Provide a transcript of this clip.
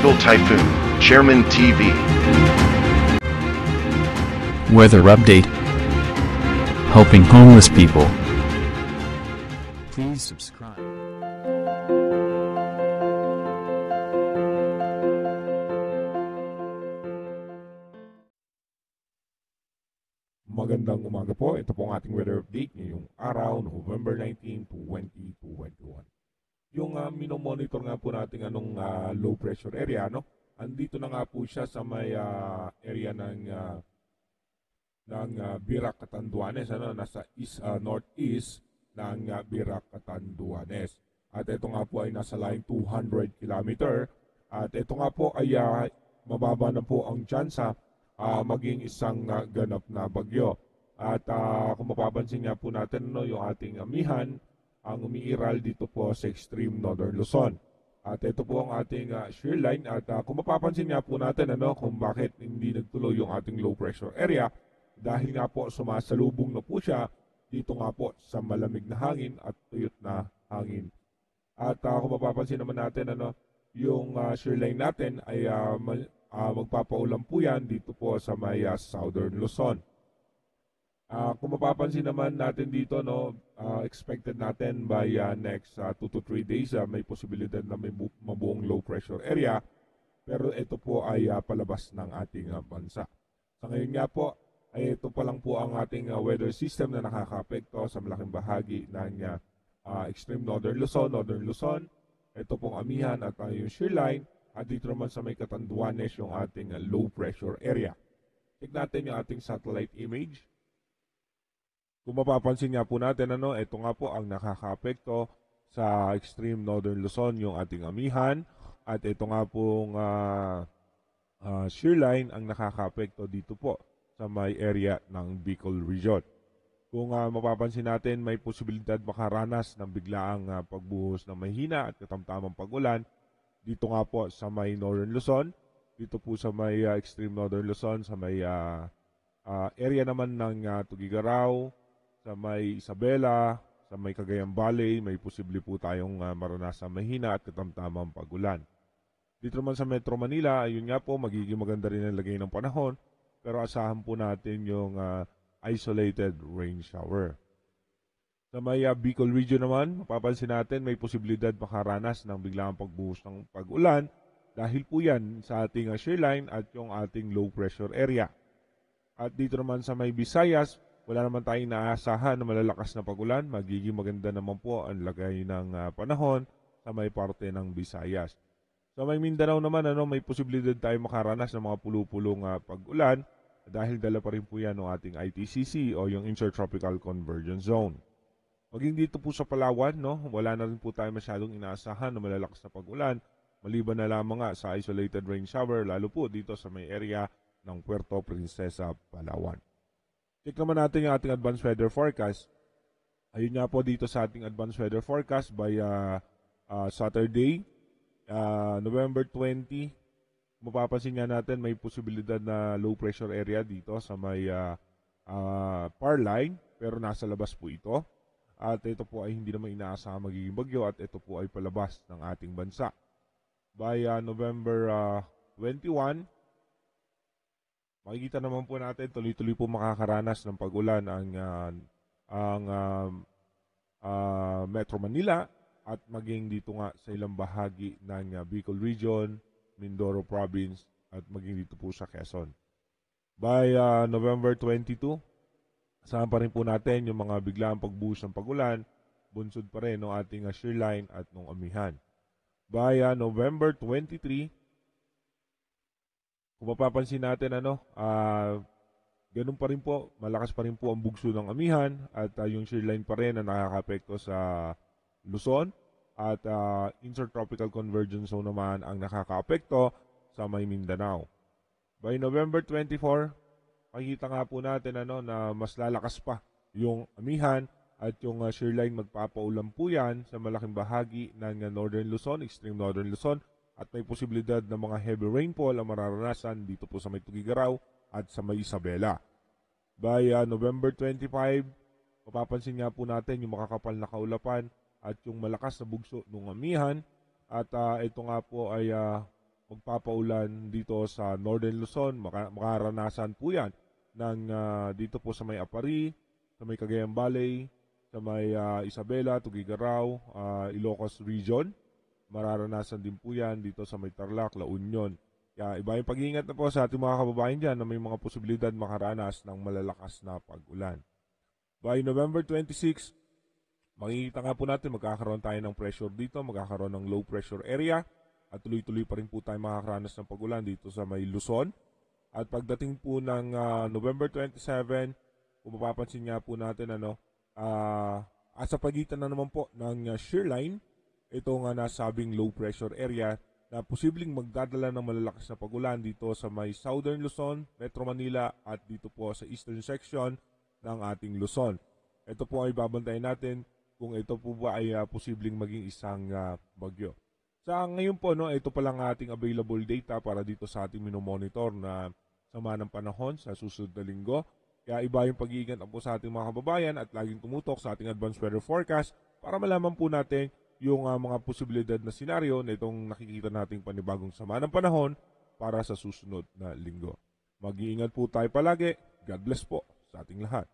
Global Typhoon, Chairman TV. Weather update. Helping homeless people. Please subscribe. Magandang umaga po. Ito po ang ating weather update ngayong araw, November 19, 2021. Uh, minomonitor nga po natin anong ah, low pressure area, no? Andito na nga po siya sa may ah, area ng ah, ng ah, Birac Catanduanes, ano? Nasa east, ah, northeast ng ah, Birac Catanduanes. At ito nga po ay nasa line 200 kilometer. At ito nga po ay ah, mababa na po ang tsansa ah, maging isang ah, ganap na bagyo. At ah, kung mapapansin nga po natin no, yung ating amihan, ang umiiral dito po sa extreme northern Luzon. At ito po ang ating uh, shear line at ah, kung mapapansin nga po natin ano, kung bakit hindi nagtuloy yung ating low pressure area dahil nga po sumasalubong na po siya dito nga po sa malamig na hangin at tuyot na hangin. At ah, kung mapapansin naman natin ano, yung uh, shear line natin ay ma- ah, magpapaulan po yan dito po sa may ah, southern Luzon. Ah, kung mapapansin naman natin dito, no, ah, expected natin by ah, next 2 to 3 days, ah, may posibilidad na may bu- mabuong low pressure area. Pero ito po ay ah, palabas ng ating ah, bansa. Sa ngayon nga po, ay ito pa lang po ang ating ah, weather system na nakakapekto sa malaking bahagi ng ah, extreme northern Luzon, northern Luzon. Ito pong amihan at ah, yung shear line. At dito naman sa may katanduanes yung ating ah, low pressure area. Tignan natin yung ating satellite image. Kung mapapansin nga po natin, ano, ito nga po ang nakakaapekto sa extreme northern Luzon, yung ating amihan. At ito nga pong uh, uh, shear line ang nakakaapekto dito po sa may area ng Bicol region. Kung uh, mapapansin natin, may posibilidad makaranas ng biglaang uh, pagbuhos ng mahina at katamtamang pagulan dito nga po sa may northern Luzon, dito po sa may uh, extreme northern Luzon, sa may uh, uh, area naman ng uh, Tugigaraw, sa may Isabela, sa may Cagayan Valley, may posible po tayong uh, maranasan mahina at katamtamang pagulan. Dito naman sa Metro Manila, ayun nga po, magiging maganda rin ang lagay ng panahon, pero asahan po natin yung uh, isolated rain shower. Sa may uh, Bicol region naman, mapapansin natin may posibilidad makaranas ng biglang pagbuhos ng pag-ulan dahil po yan sa ating uh, shear line at yung ating low pressure area. At dito naman sa may Visayas, wala naman tayong naasahan na malalakas na pagulan. Magiging maganda naman po ang lagay ng uh, panahon sa may parte ng Visayas. Sa may Mindanao naman, ano, may posibilidad tayo makaranas ng mga pulupulong uh, pag-ulan dahil dala pa rin po yan ng ating ITCC o yung Intertropical Convergence Zone. Maging dito po sa Palawan, no, wala na rin po tayo masyadong inaasahan na malalakas na pag-ulan, maliban na lamang nga sa isolated rain shower, lalo po dito sa may area ng Puerto Princesa, Palawan. Check naman natin yung ating advanced weather forecast. Ayun nga po dito sa ating advanced weather forecast by uh, uh, Saturday, uh, November 20. Mapapansin nga natin may posibilidad na low pressure area dito sa may uh, uh, par line pero nasa labas po ito. At ito po ay hindi naman inaasahan magiging bagyo at ito po ay palabas ng ating bansa. By uh, November uh, 21, makikita naman po natin tuloy-tuloy po makakaranas ng pag-ulan ang uh, ang uh, uh, Metro Manila at maging dito nga sa ilang bahagi ng uh, Bicol Region, Mindoro Province at maging dito po sa Quezon. By uh, November 22, asahan pa rin po natin yung mga biglang pagbuhos ng pagulan, bunsod pa rin ng ating uh, shear line at ng amihan. By uh, November 23, kung mapapansin natin ano, uh, ganun pa rin po, malakas pa rin po ang bugso ng amihan at uh, yung shear line pa rin na nakakapekto sa Luzon at uh, intertropical convergence zone naman ang nakakaapekto sa may Mindanao. By November 24, makikita nga po natin ano, na mas lalakas pa yung amihan at yung uh, shear line magpapaulan po yan sa malaking bahagi ng Northern Luzon, extreme Northern Luzon at may posibilidad ng mga heavy rainfall ang mararanasan dito po sa may Tugigaraw at sa may Isabela. By uh, November 25, mapapansin nga po natin yung makakapal na kaulapan at yung malakas na bugso ng amihan at uh, ito nga po ay uh, magpapaulan dito sa Northern Luzon. Maka- makaranasan po yan ng ah, dito po sa may Apari, sa may Cagayan Valley, sa may ah, Isabela, Tugigaraw, ah, Ilocos Region. Mararanasan din po yan dito sa may Tarlac, La Union. Kaya iba yung pag-iingat na po sa ating mga kababayan dyan na may mga posibilidad makaranas ng malalakas na pag-ulan. By November 26, makikita nga po natin magkakaroon tayo ng pressure dito, magkakaroon ng low pressure area at tuloy-tuloy pa rin po tayo makakaranas ng pag-ulan dito sa may Luzon. At pagdating po ng ah, November 27, kung mapapansin nga po natin ano, ah sa pagitan na naman po ng ah, shear line, ito nga nasabing low pressure area na posibleng magdadala ng malalakas na pagulan dito sa may Southern Luzon, Metro Manila at dito po sa eastern section ng ating Luzon. Ito po ay babantayan natin kung ito po ba ay ah, posibleng maging isang ah, bagyo. Sa ngayon po, no, ito pa lang ating available data para dito sa ating minomonitor na sama ng panahon sa susunod na linggo. Kaya iba yung pag-iingat po sa ating mga kababayan at laging tumutok sa ating advanced weather forecast para malaman po natin yung ah, mga posibilidad na senaryo na itong nakikita nating panibagong sama ng panahon para sa susunod na linggo. Mag-iingat po tayo palagi. God bless po sa ating lahat.